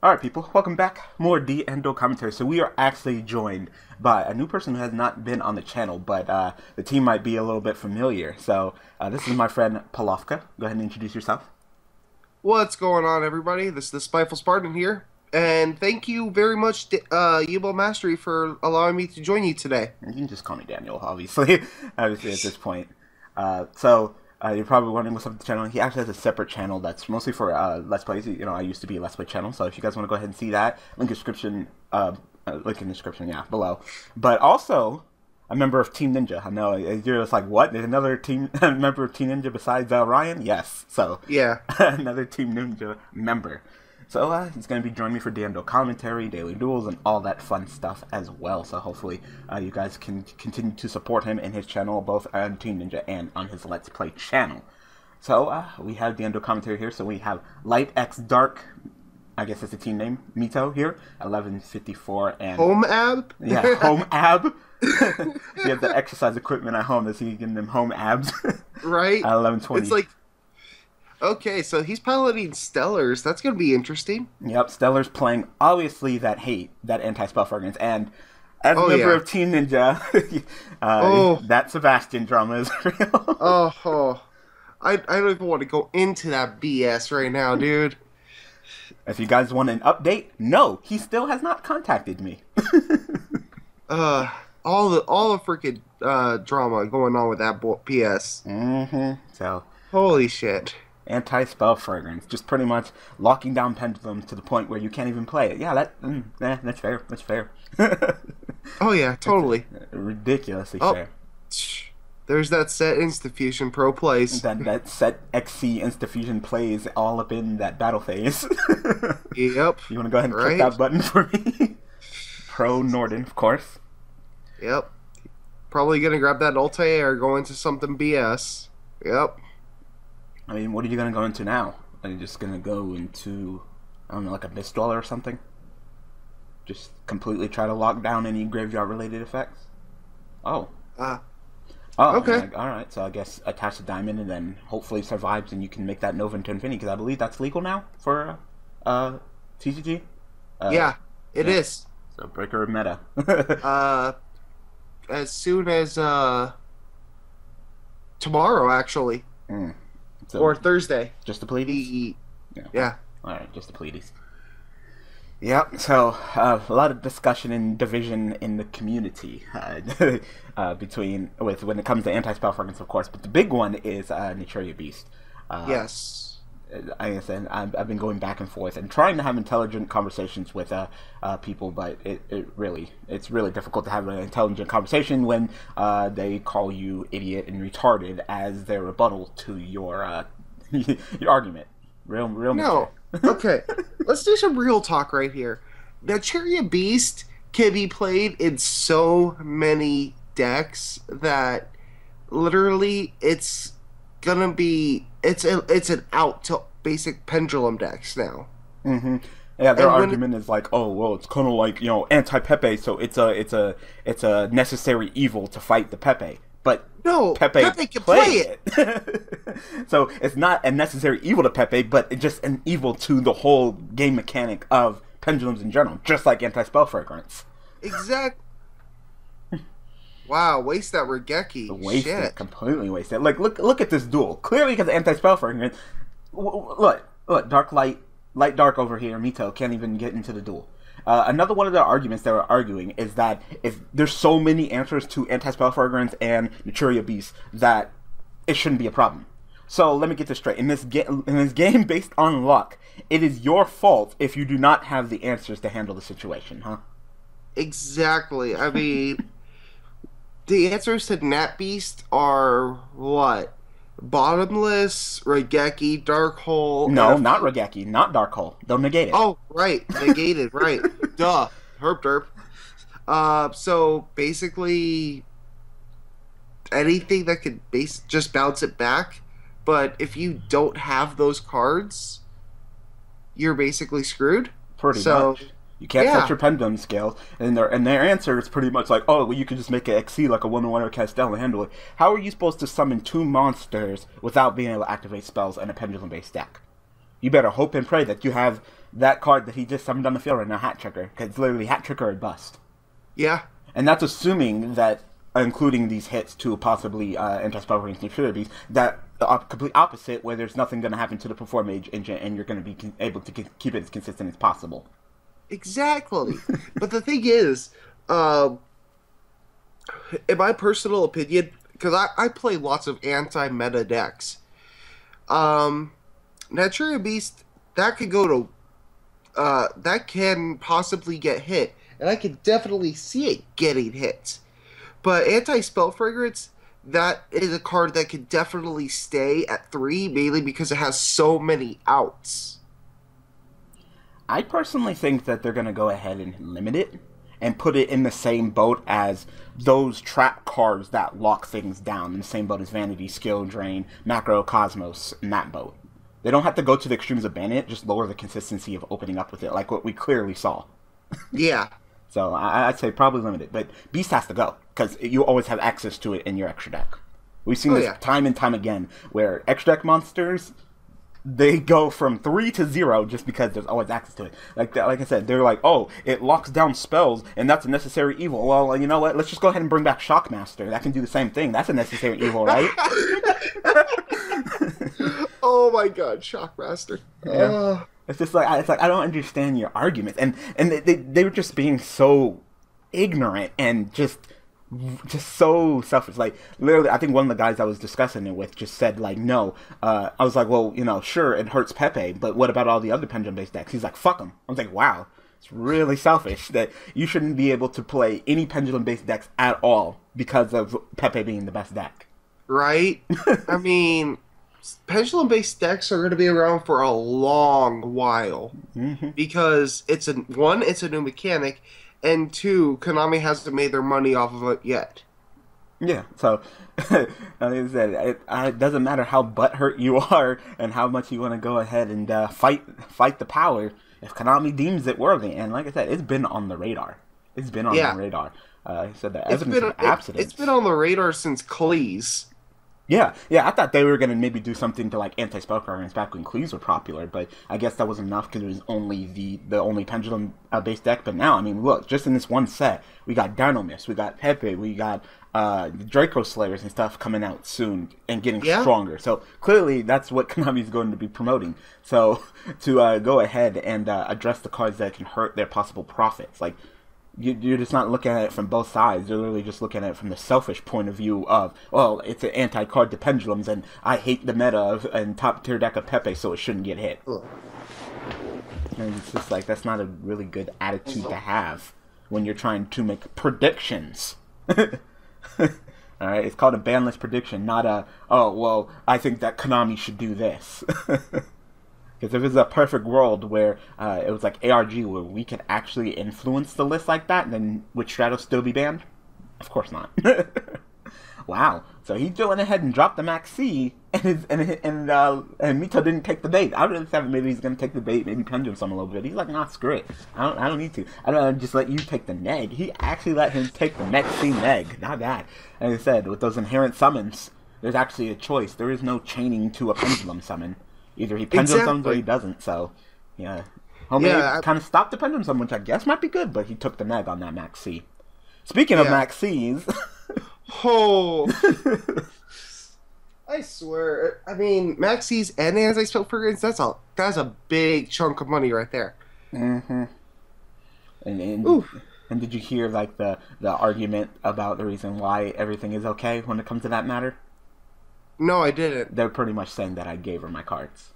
All right, people, welcome back. More D Endo commentary. So we are actually joined by a new person who has not been on the channel, but uh, the team might be a little bit familiar. So uh, this is my friend Palofka. Go ahead and introduce yourself. What's going on, everybody? This is the Spiteful Spartan here, and thank you very much, uh, Yubel Mastery, for allowing me to join you today. You can just call me Daniel, obviously. obviously, at this point. Uh, so uh, you're probably wondering what's up with the channel. He actually has a separate channel that's mostly for uh, Let's Plays. You know, I used to be a Let's Play channel, so if you guys want to go ahead and see that, link in description, uh, uh, link in the description, yeah, below. But also, a member of Team Ninja. I know you're just like, what? There's another team member of Team Ninja besides uh, Ryan? Yes. So yeah, another Team Ninja member. So uh, he's going to be joining me for Dando commentary, daily duels, and all that fun stuff as well. So hopefully uh, you guys can continue to support him in his channel, both on Team Ninja and on his Let's Play channel. So uh, we have Dando commentary here. So we have Light X Dark. I guess that's the team name. Mito here, 1154 and Home Ab. Yeah, Home Ab. you have the exercise equipment at home. Is he getting them home abs? right. At 1120. It's like Okay, so he's piloting Stellars. That's going to be interesting. Yep, Stellars playing obviously that hate, that anti-spell fragrance, and as a oh, member yeah. of Team Ninja, uh, oh. that Sebastian drama is real. oh, oh, I I don't even want to go into that BS right now, dude. If you guys want an update, no, he still has not contacted me. uh, all the all the freaking uh, drama going on with that PS. Mm-hmm. So. Holy shit anti-spell fragrance, just pretty much locking down pendulums to the point where you can't even play it. Yeah, that mm, eh, that's fair. That's fair. oh yeah, totally. ridiculously oh, fair. There's that set Instafusion Pro plays. That that set Xyz Instafusion plays all up in that battle phase. yep. You want to go ahead and right. click that button for me? Pro Norden, of course. Yep. Probably gonna grab that Altair, go into something BS. Yep. I mean, what are you going to go into now? Are you just going to go into, I don't know, like a Mist Dweller or something? Just completely try to lock down any graveyard related effects? Oh. Ah. Uh, oh, okay. Like, all right. So I guess attach a diamond and then hopefully survives and you can make that Nova into Infinity because I believe that's legal now for uh, TCG. Uh, yeah, it yeah. is. So breaker of meta. uh, as soon as uh, tomorrow, actually. Mm. So or Thursday. Just the Pleiades? Yeah. yeah. Alright, just the Pleiades. Yep, so uh, a lot of discussion and division in the community uh, uh, between with when it comes to anti-spell fragrance, of course. But the big one is uh, Naturia Beast. Uh, yes I said, I've, I've, been going back and forth and trying to have intelligent conversations with uh, uh, people, but it, it really it's really difficult to have an intelligent conversation when uh, they call you idiot and retarded as their rebuttal to your uh, your argument. Real, real. No, okay. Let's do some real talk right here. Naturia Beast can be played in so many decks that literally it's gonna be it's a, it's an out to basic pendulum decks now. Mm-hmm. Yeah, their and argument is like, oh well, it's kind of like you know anti Pepe, so it's a it's a it's a necessary evil to fight the Pepe. But no, Pepe, Pepe can play it. it. so it's not a necessary evil to Pepe, but it's just an evil to the whole game mechanic of pendulums in general, just like anti spell fragrance. Exactly. Wow, waste that Raigeki. Wasted, Shit. completely wasted. Like, look, look at this duel. Clearly, because anti-spell fragrance. Look, look, dark light, light dark over here. Mito can't even get into the duel. Uh, another one of the arguments they were arguing is that if there's so many answers to anti-spell fragrance and Naturia Beast that it shouldn't be a problem. So let me get this straight. In this game, in this game based on luck, it is your fault if you do not have the answers to handle the situation, huh? Exactly. I mean the answers to Nat Beast are what? Bottomless, Raigeki, Dark Hole. No, not Raigeki, not Dark Hole. Don't negate it. Oh, right, negated, right. Duh, herp derp. Uh, so basically, anything that could base just bounce it back. But if you don't have those cards, you're basically screwed. Pretty so, much. You can't yeah. set your pendulum scale, and their and their answer is pretty much like, oh, well, you can just make an Xyz like a one on one or Castel and handle it. How are you supposed to summon two monsters without being able to activate spells in a pendulum based deck? You better hope and pray that you have that card that he just summoned on the field right now, Hat Tricker, because it's literally Hat Tricker or bust. Yeah. And that's assuming that, including these hits to possibly uh, anti-spell rings and that the op- complete opposite, where there's nothing going to happen to the Performage engine, and you're going to be able to c- keep it as consistent as possible. Exactly. but the thing is, um, in my personal opinion, because I, I play lots of anti meta decks, um, Naturia Beast, that could go to. Uh, that can possibly get hit, and I can definitely see it getting hit. But anti spell fragrance, that is a card that could definitely stay at three, mainly because it has so many outs. I personally think that they're going to go ahead and limit it and put it in the same boat as those trap cards that lock things down in the same boat as Vanity, Skill Drain, Macro, Cosmos, in that boat. They don't have to go to the extremes of ban it, just lower the consistency of opening up with it, like what we clearly saw. Yeah. So I, I'd say probably limit it, but Beast has to go because you always have access to it in your extra deck. We've seen Oh, this yeah. time and time again where extra deck monsters they go from three to zero just because there's always access to it. Like that, like I said, they're like, oh, it locks down spells and that's a necessary evil. Well, you know what? Let's just go ahead and bring back Shockmaster. That can do the same thing. That's a necessary evil, right? oh my god, Shockmaster. Uh, It's just like I- it's like I don't understand your arguments, and and they they were just being so ignorant and just just so selfish. Like literally, I think one of the guys I was discussing it with just said like, no. Uh, I was like, well, you know, sure, it hurts Pepe, but what about all the other pendulum based decks? He's like, fuck them. I was like, wow. It's really selfish that you shouldn't be able to play any pendulum based decks at all because of Pepe being the best deck. right? I mean, pendulum based decks are going to be around for a long while Mm-hmm. because it's a one, it's a new mechanic, and two, Konami hasn't made their money off of it yet. Yeah, so like I said, it, it doesn't matter how butthurt you are and how much you want to go ahead and uh, fight fight the power. If Konami deems it worthy, and like I said, it's been on the radar. It's been on Yeah. the radar. Uh, he said that It's been, it, it's been on the radar since Qlis. Yeah, yeah. I thought they were gonna maybe do something to like anti-spell fragrance back when Cleaves were popular, but I guess that was enough because it was only the the only pendulum uh, based deck. But now, I mean, look, just in this one set, we got Dinomist, we got Pepe, we got uh Draco Slayers and stuff coming out soon and getting Yeah. stronger. So clearly, that's what Konami's going to be promoting. So to uh, go ahead and uh, address the cards that can hurt their possible profits, like you, you're just not looking at it from both sides. You're literally just looking at it from the selfish point of view of, well, it's an anti-card to pendulums, and I hate the meta of and top tier deck of Pepe, so it shouldn't get hit. Ugh. And it's just like that's not a really good attitude to have when you're trying to make predictions. All right, it's called a banless prediction, not a oh well. I think that Konami should do this. Because if it's a perfect world where uh, it was like ARG, where we could actually influence the list like that, then would Stratos still be banned? Of course not. wow. So he went ahead and dropped the Max C, and his, and and uh, and Mito didn't take the bait. I have thought maybe he's gonna take the bait, maybe pendulum some a little bit. He's like, nah, screw it. I don't, I don't need to. I don't just let you take the neg. He actually let him take the Max C neg. Not that. And he said, with those inherent summons, there's actually a choice. There is no chaining to a pendulum summon. Either he pendulum summons or he doesn't. So, yeah. Homie Yeah, I- kind of stopped the pendulum summon, which I guess might be good, but he took the neg on that Max C. Speaking of Yeah. Max C's, Oh. I swear. I mean, Maxis and anti-spell fragrance, that's a that's a big chunk of money right there. mm-hmm. and and, Oof. and did you hear like the the argument about the reason why everything is okay when it comes to that matter? No, I didn't. They're pretty much saying that I gave her my cards,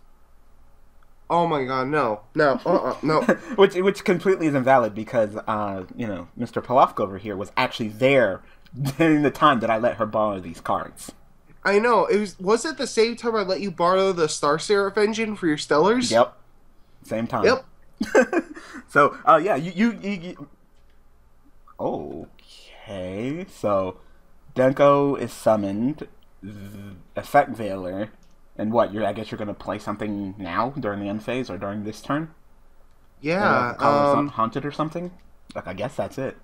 Oh my god, no. No, uh-uh, no. which which completely is invalid because uh you know Mr. Polofka over here was actually there during the time that I let her borrow these cards. I know. It was was it the same time I let you borrow the Star Seraph engine for your Stellars? Yep, same time. Yep. so, uh, yeah, you, you, you, you. Okay, so Denko is summoned, Effect Veiler, and what? You're, I guess you're gonna play something now during the end phase or during this turn. Yeah. Call Um, haunted or something. Like, I guess that's it.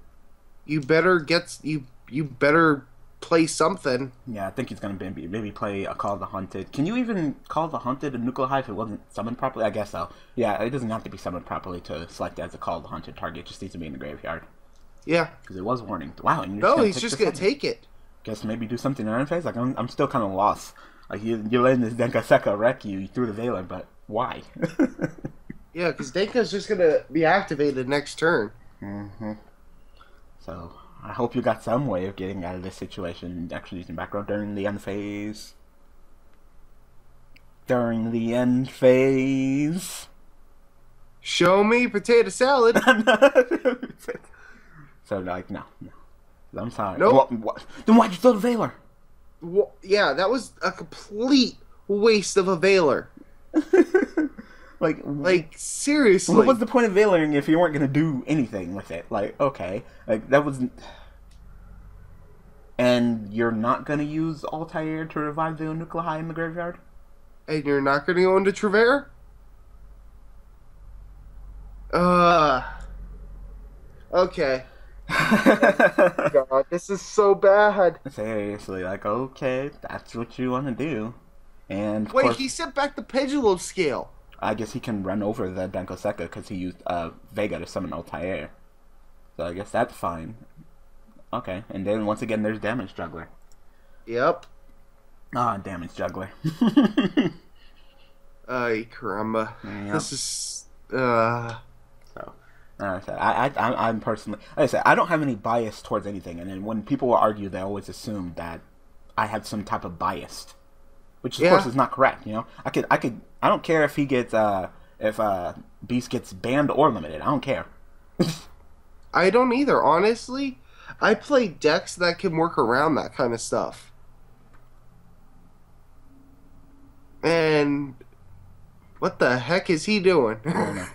you better get you you better play something. Yeah, I think he's gonna maybe maybe play a Call of the Haunted. Can you even call the Hunted a nuclear high if it wasn't summoned properly? I guess so. Yeah, it doesn't have to be summoned properly to select as a Call of the Haunted target. It just needs to be in the graveyard Yeah. because it was warning. Wow, No, gonna he's take just gonna take it. Guess maybe do something in phase. Like I'm, I'm still kind of lost. Like you, you're letting this Denko Sekka wreck you through the Veiler, but why? Yeah, because Denko's just gonna be activated next turn. Mm-hmm. So I hope you got some way of getting out of this situation. Actually, using background during the end phase. During the end phase. Show me potato salad. so like no, no. I'm sorry. Nope. What, what? Then why'd you throw the Veiler? Wha- yeah, that was a complete waste of a Veiler. Like, Like seriously. what was the point of Veiling if you weren't gonna do anything with it? Like, okay, like that was. And you're not gonna use Altair to revive the high in the graveyard? and you're not gonna go into Triverr? Uh. Okay. God, this is so bad. Seriously, like, okay, that's what you want to do. And Wait, course, he sent back the pendulum scale. I guess he can run over the Denko Sekka because he used uh, Vega to summon Altair. So I guess that's fine. Okay, and then once again, there's Damage Juggler. Yep. Ah, Damage Juggler. Ay, caramba. Yep. This is. Uh. I said, I, I, I'm- I'm personally, like I said, I don't have any bias towards anything. And then when people will argue, they always assume that I have some type of bias, which of Yeah. course is not correct. You know, I could, I could, I don't care if he gets, uh, if uh, Beast gets banned or limited. I don't care. I don't either, honestly. I play decks that can work around that kind of stuff. And what the heck is he doing?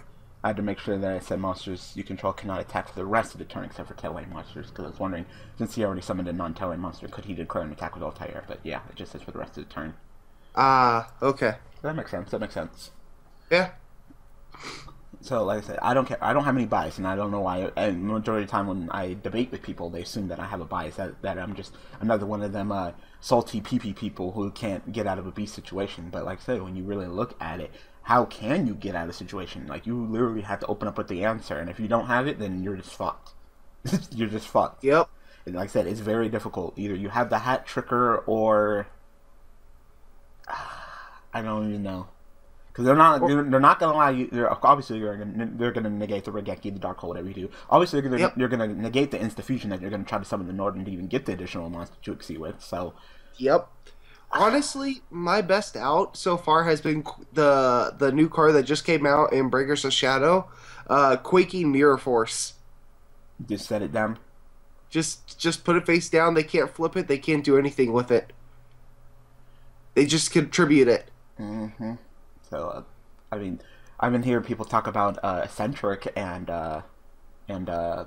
I don't know. I had to make sure that I said monsters you control cannot attack for the rest of the turn except for tellarknight monsters because I was wondering since he already summoned a non-tellarknight monster, could he declare an attack with Altair? But yeah, it just says for the rest of the turn. Ah, okay. That makes sense. That makes sense. Yeah. So, like I said, I don't care. I don't have any bias, and I don't know why. And the majority of the time, when I debate with people, they assume that I have a bias. That, that I'm just another one of them uh, salty pee people who can't get out of a beast situation. But like I said, when you really look at it, how can you get out of a situation? Like you literally have to open up with the answer, and if you don't have it, then you're just fucked. you're just fucked. Yep. And like I said, it's very difficult. Either you have the hat tricker, or I don't even know. Because they're not, they're, they're not gonna allow you. They're obviously they're gonna, they're gonna negate the Raigeki, the Dark Hole, whatever you do. Obviously, they're gonna, Yep. you're gonna negate the Instafusion that you're gonna try to summon the Norden to even get the additional monster to exceed with. So Yep. Honestly, my best out so far has been the the new card that just came out in Breakers of Shadow, uh, Quaking Mirror Force. just set it down. Just just put it face down. They can't flip it. They can't do anything with it. They just contribute it. hmm So, uh, I mean, I've been hearing people talk about uh, eccentric and uh, and uh,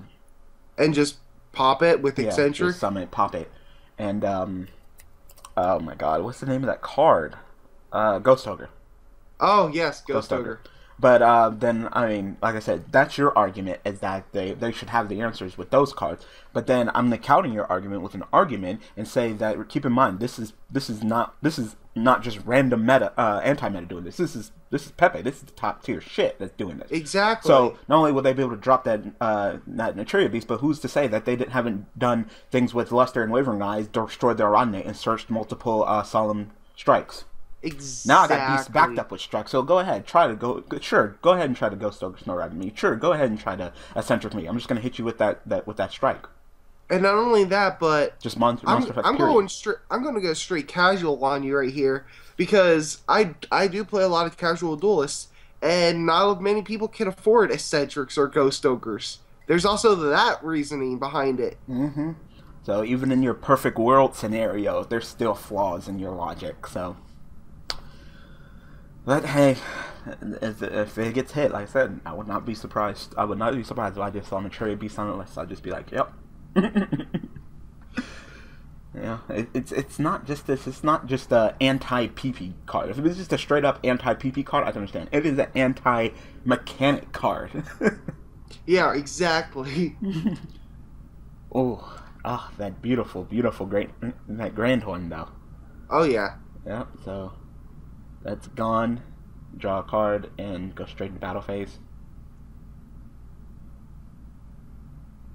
and just pop it with yeah, eccentric. just summon it, pop it, and um, oh my god, what's the name of that card? Uh, Ghost Ogre. Oh yes, Ghost, Ghost Ogre. Ogre. But uh, then, I mean, like I said, that's your argument is that they, they should have the answers with those cards. But then I'm counter your argument with an argument and say that keep in mind this is this is not this is not just random meta uh, anti meta doing this. This is this is Pepe. This is the top tier shit that's doing this. Exactly. So not only will they be able to drop that uh, that Naturia beast, but who's to say that they didn't, haven't done things with Luster and Wavering Eyes, destroyed their Rodney, and searched multiple uh, solemn strikes. Exactly. Now I got beast backed up with strike. So go ahead, try to go. go- Sure, go ahead and try to ghost ogre snow ride me. Sure, go ahead and try to eccentric me. I'm just gonna hit you with that that with that strike. And not only that, but Just monster I'm, monster. I'm going straight. I'm going to go straight casual on you right here because I I do play a lot of casual duelists, and not many people can afford eccentrics or ghost ogres. There's also that reasoning behind it. Mm-hmm. So even in your perfect world scenario, there's still flaws in your logic. So, but hey, if, if it gets hit, like I said, I would not be surprised. I would not be surprised if I just saw Naturia the list. I'd just be like, yep. Yeah, it, it's it's not just this. It's not just a anti PP card. If it was just a straight up anti PP card, I can understand. It is an anti mechanic card. Yeah, exactly. oh, Oh, that beautiful, beautiful great that grand horn though. Oh yeah. Yep. So that's gone. Draw a card and go straight into battle phase.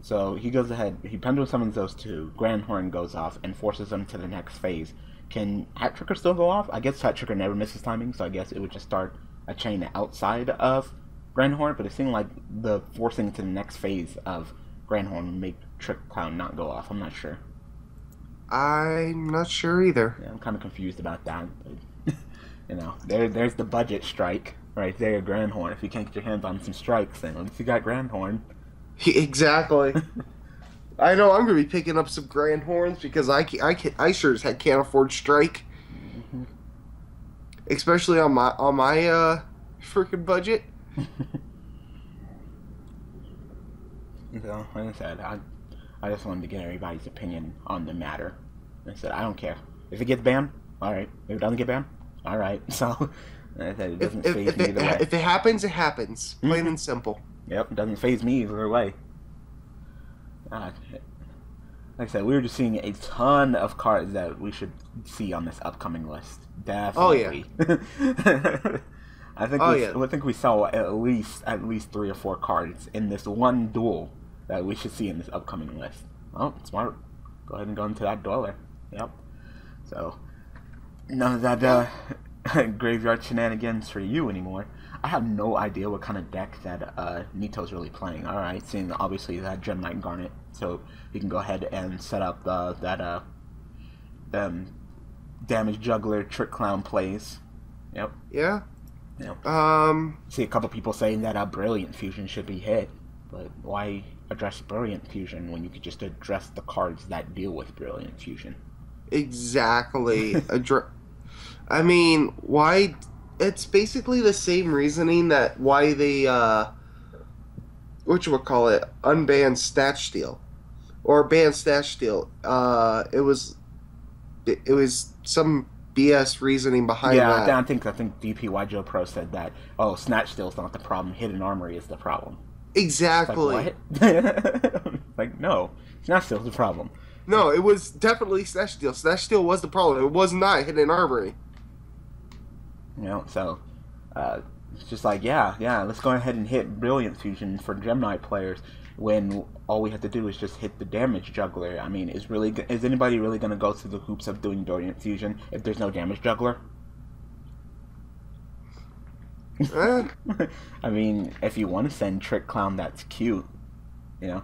So he goes ahead. He pendulum summons those two. Grand horn goes off and forces them to the next phase. Can Hat Tricker still go off? I guess Hat Tricker never misses timing, so I guess it would just start a chain outside of Grand Horn. But it seemed like the forcing to the next phase of Grand Horn would make Trick Clown not go off. I'm not sure. I'm not sure either. Yeah, I'm kind of confused about that. You know, there, there's the budget strike right there, Grand Horn. If you can't get your hands on some strikes, then at least you got Grand Horn. Exactly. I know I'm gonna be picking up some grand horns because I can, I can, I sure as heck can't afford strike, Mm-hmm. especially on my on my uh freaking budget. So, like I said, I, I just wanted to get everybody's opinion on the matter. I said, I don't care. If it gets banned, alright. If it doesn't get banned, alright. So, like I said, it If, doesn't if, phase if, me it, way. if it happens, it happens. Plain Mhm. and simple. Yep, doesn't phase me either way. God. Like I said, we were just seeing a ton of cards that we should see on this upcoming list. Definitely. Oh, yeah. I think Oh, we, yeah. I think we saw at least at least three or four cards in this one duel that we should see in this upcoming list. Oh, smart. Go ahead and go into that dweller. Yep. So none of that uh, graveyard shenanigans for you anymore. I have no idea what kind of deck that uh, Nito's really playing. All right, seeing obviously that Gem Knight Garnet, so you can go ahead and set up uh, that uh, um, damage juggler trick clown plays. Yep. Yeah. Yep. Um. See a couple people saying that uh, Brilliant Fusion should be hit, but why address Brilliant Fusion when you could just address the cards that deal with Brilliant Fusion? Exactly. Addre- I mean, why? It's basically the same reasoning that why they uh, what you would call it, unbanned Snatch Steal, or banned Snatch Steal. Uh, it was, it, it was some BS reasoning behind yeah, I, that. I think I think DPY Joe Pro said that. Oh, Snatch Steal's not the problem. Hidden Armory is the problem. It's Like exactly. like no, Snatch Steal's the problem. No, it was definitely Snatch Steal. Snatch Steal was the problem. It was not Hidden Armory. You know, so uh, it's just like yeah, yeah. Let's go ahead and hit Brilliant Fusion for Gem Knight players when all we have to do is just hit the damage juggler. I mean, is really is anybody really going to go through the hoops of doing Brilliant Fusion if there's no damage juggler? Eh, I mean, if you want to send Trick Clown, that's cute. You know,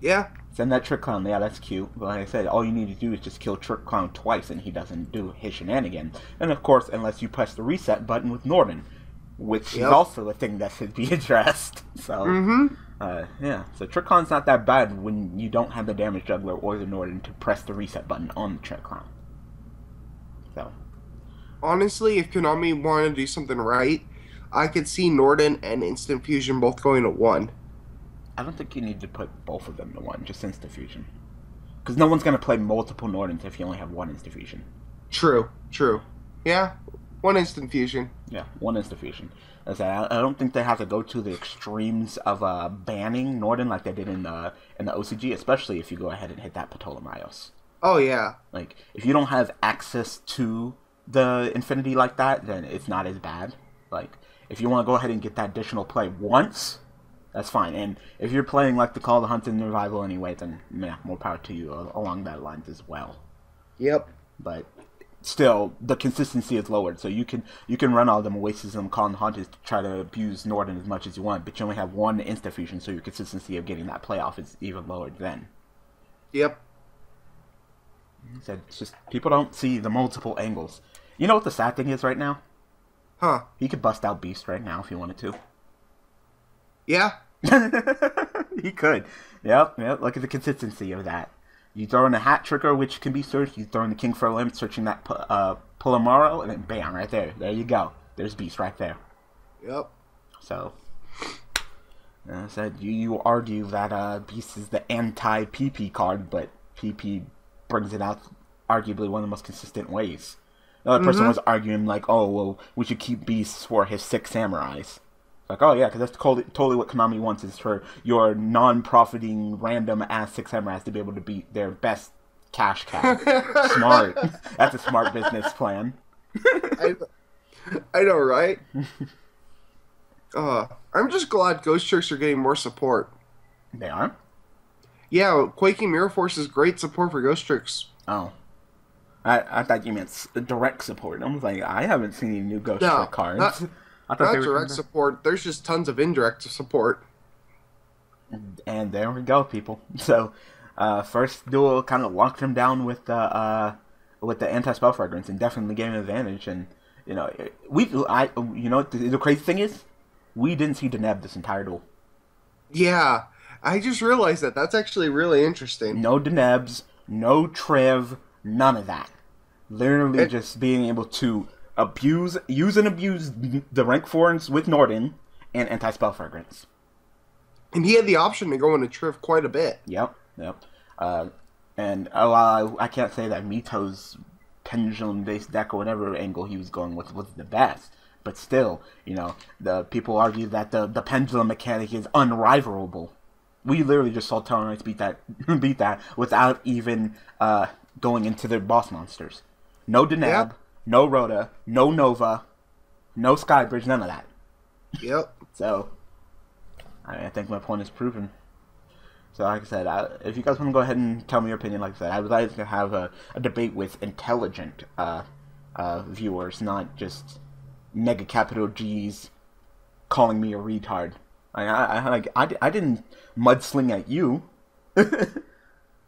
yeah, send that Trick Clown. Yeah, that's cute. But like I said, all you need to do is just kill Trick Clown twice, and he doesn't do his shenanigans. And of course, unless you press the reset button with Norden, which Yep. is also a thing that should be addressed. So, mm-hmm. uh, yeah. So Trick Clown's not that bad when you don't have the damage juggler or the Norden to press the reset button on the Trick Clown. So, honestly, if Konami wanted to do something right, I could see Norden and Instant Fusion both going to one. I don't think you need to put both of them to one, just Insta Fusion. Because no one's going to play multiple Nordens if you only have one Insta Fusion. True, true. Yeah, one Instant Fusion. Yeah, one Insta Fusion. As I I don't think they have to go to the extremes of uh, banning Norden like they did in the in the OCG, especially if you go ahead and hit that Ptolemaeus. Oh yeah, Like, if you don't have access to the Infinity like that, then it's not as bad. Like, if you want to go ahead and get that additional play once, that's fine. And if you're playing like the Call of the Hunt and Revival anyway, then yeah, more power to you uh, along that lines as well. yep. But still, the consistency is lowered, so you can you can run all them Oasis and Call of the Hunt to try to abuse Norden as much as you want, but you only have one Insta Fusion, so your consistency of getting that playoff is even lowered then. Yep. Said it's just people don't see the multiple angles. You know what the sad thing is right now? Huh. He could bust out Beast right now if he wanted to. Yeah. he could. Yep, yep. Look at the consistency of that. You throw in a Hat Tricker, which can be searched. You throw in the King for a Limb, searching that uh, Palomaro, and then bam, right there. There you go. There's Beast right there. Yep. So, uh, said you, you argue that uh, Beast is the anti PP card, but PP brings it out arguably one of the most consistent ways. Another person was arguing like, oh well, we should keep Beast for his six samurais. Like, oh yeah, because that's totally, totally what Konami wants is for your non-profiting random ass six Hamras to be able to beat their best cash cow. smart. That's a smart business plan. I, I know, right? uh, I'm just glad Ghostricks are getting more support. They are. Yeah, Quaking Mirror Force is great support for Ghostricks. Oh. I, I thought you meant direct support. I was like, I haven't seen any new Ghost No, Trick cards. not- I thought Not they were direct support. There's just tons of indirect support. And there we go, people. So, uh, first duel kind of locked him down with the uh, with the anti spell fragrance and definitely gave him advantage. And you know, we I you know the, the crazy thing is, we didn't see Deneb this entire duel. Yeah, I just realized that. That's actually really interesting. No Denebs, no Trev, none of that. Literally It- just being able to abuse, use and abuse the rank fours with Norden and anti spell fragrance. And he had the option to go into Triv quite a bit. Yep, yep. Uh, and uh, while I, I can't say that Mito's pendulum-based deck or whatever angle he was going with was the best, but still, you know, the people argue that the the pendulum mechanic is unrivalable. We literally just saw Knights beat that beat that without even uh, going into their boss monsters. No Deneb, Yeah. No Rhoda, no Nova, no Skybridge, none of that. Yep. So, I, I think my point is proven. So, like I said, I, if you guys want to go ahead and tell me your opinion, like I said, I would like to have a, a debate with intelligent uh, uh, viewers, not just MegaCapitalG's calling me a retard. I, I, I, like, I, I didn't mudsling at you.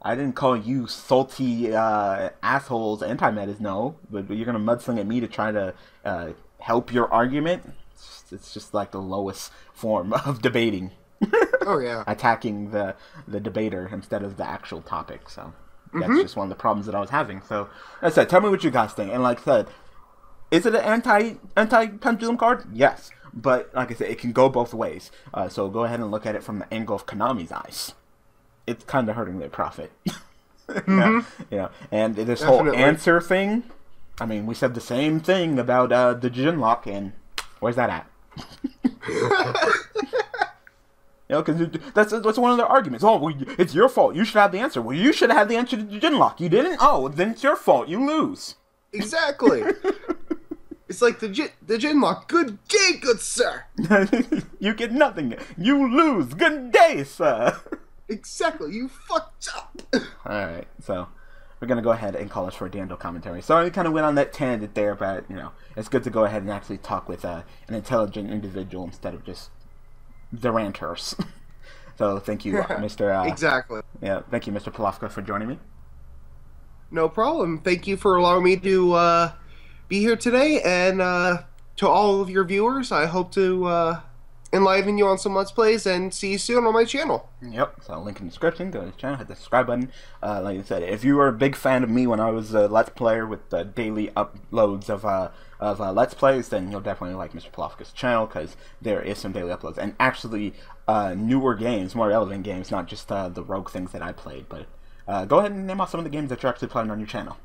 I didn't call you salty uh, assholes anti-metas, no. But, you're gonna mudsling at me to try to uh, help your argument. It's just, it's just like the lowest form of debating, Oh yeah. attacking the the debater instead of the actual topic. So that's just one of the problems that I was having. So I said, tell me what you guys think. And like I said, is it an anti anti pendulum card? Yes, but like I said, it can go both ways. Uh, so go ahead and look at it from the angle of Konami's eyes. It's kind of hurting their profit. yeah, yeah. And this whole answer thing. I mean, we said the same thing about uh, the Jinlock, and where's that at? You know, because that's that's one of their arguments. Oh, well, it's your fault. You should have the answer. Well, you should have had the answer to the Jinlock. You didn't. Oh, then it's your fault. You lose. Exactly. it's like the Jin, the Jinlock. Good day, good sir. you get nothing. You lose. Good day, sir. Exactly. You fucked up. All right, so we're gonna go ahead and call this for a Dando commentary. Sorry, we kind of went on that tangent there, but you know, it's good to go ahead and actually talk with uh, an intelligent individual instead of just the ranters. so thank you, Mr. Uh, exactly. yeah, thank you, Mr. Polofka, for joining me. No problem. Thank you for allowing me to uh, be here today, and uh, to all of your viewers, I hope to uh, enliven you on some Let's Plays, and see you soon on my channel. Yep. So I'll link in the description. Go to the channel, hit the subscribe button. Uh, like I said, if you were a big fan of me when I was a Let's Player with the daily uploads of uh, of uh, Let's Plays, then you'll definitely like Mr. Polofka's channel because there is some daily uploads and actually uh, newer games, more relevant games, not just uh, the rogue things that I played. But uh, go ahead and name off some of the games that you're actually playing on your channel.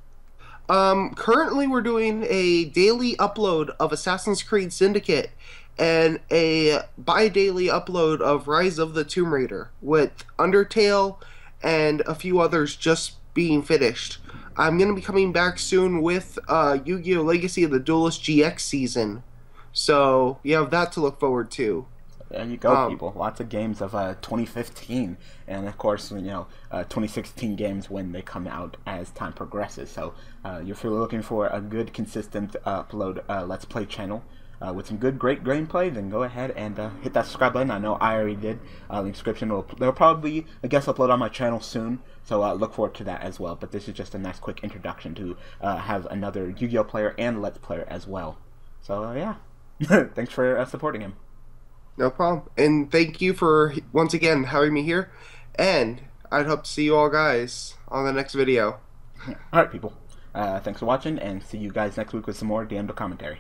Um, currently, we're doing a daily upload of Assassin's Creed Syndicate and a bi-daily upload of Rise of the Tomb Raider with Undertale and a few others just being finished. I'm going to be coming back soon with uh, Yu-Gi-Oh! Legacy of the Duelist GX season. So, you have that to look forward to. There you go, Um, people. Lots of games of uh, 2015, and of course, you know, uh, 2016 games when they come out as time progresses. So, uh, if you're looking for a good, consistent uh, upload uh, Let's Play channel uh, with some good, great gameplay, then go ahead and uh, hit that subscribe button. I know I already did. Uh, the description will they'll probably, I guess, upload on my channel soon. So uh, look forward to that as well. But this is just a nice, quick introduction to uh, have another Yu-Gi-Oh player and Let's player as well. So uh, yeah, thanks for uh, supporting him. No problem. And thank you for, once again, having me here. And I'd hope to see you all guys on the next video. All right, people. Uh, thanks for watching, and see you guys next week with some more DMD commentary.